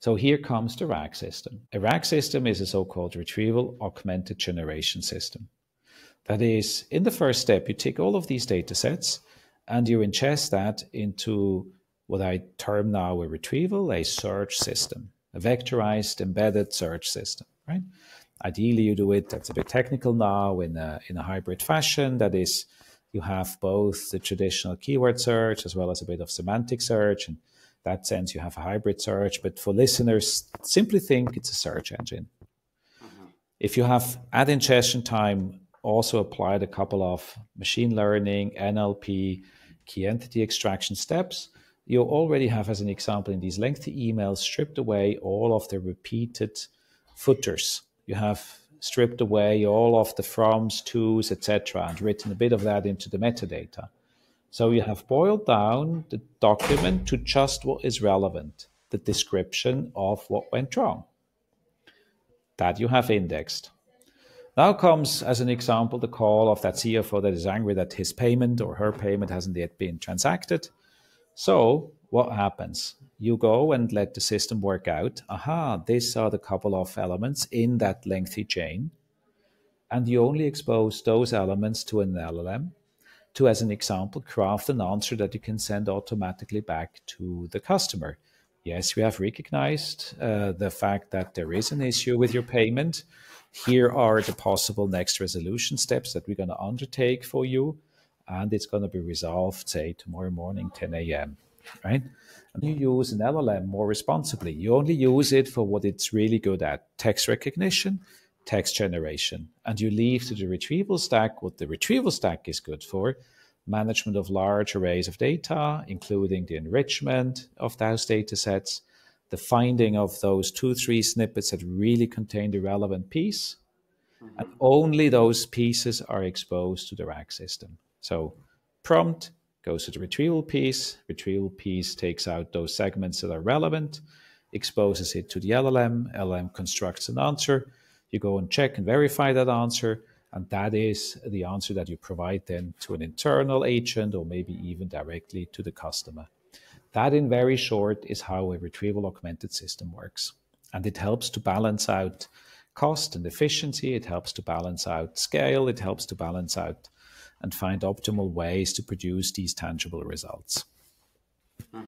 So here comes the RAG system. A RAG system is a so-called retrieval augmented generation system. That is, in the first step, you take all of these data sets and you ingest that into what I term now a retrieval, a search system, a vectorized embedded search system, right? Ideally, you do it, that's a bit technical now, in a, in a hybrid fashion. That is, you have both the traditional keyword search as well as a bit of semantic search. And that sense, you have a hybrid search. But for listeners, simply think it's a search engine. Mm-hmm. If you have at ingestion time also applied a couple of machine learning, NLP, key entity extraction steps, you already have, as an example, in these lengthy emails, stripped away all of the repeated footers. You have stripped away all of the froms, tos, etc., and written a bit of that into the metadata. So you have boiled down the document to just what is relevant, the description of what went wrong. That you have indexed. Now comes, as an example, the call of that CFO that is angry that his payment or her payment hasn't yet been transacted. So what happens? You go and let the system work out. Aha, these are the couple of elements in that lengthy chain. And you only expose those elements to an LLM to, as an example, craft an answer that you can send automatically back to the customer. Yes, we have recognized uh, the fact that there is an issue with your payment. Here are the possible next resolution steps that we're going to undertake for you and it's going to be resolved, say, tomorrow morning, 10 a.m., right? And you use an LLM more responsibly. You only use it for what it's really good at text recognition, text generation. And you leave to the retrieval stack what the retrieval stack is good for management of large arrays of data, including the enrichment of those data sets, the finding of those two, three snippets that really contain the relevant piece. Mm-hmm. And only those pieces are exposed to the RAG system. So prompt goes to the retrieval piece. Retrieval piece takes out those segments that are relevant, exposes it to the LLM. LLM constructs an answer. You go and check and verify that answer. And that is the answer that you provide then to an internal agent or maybe even directly to the customer. That, in very short, is how a retrieval augmented system works. And it helps to balance out cost and efficiency. It helps to balance out scale. It helps to balance out and find optimal ways to produce these tangible results.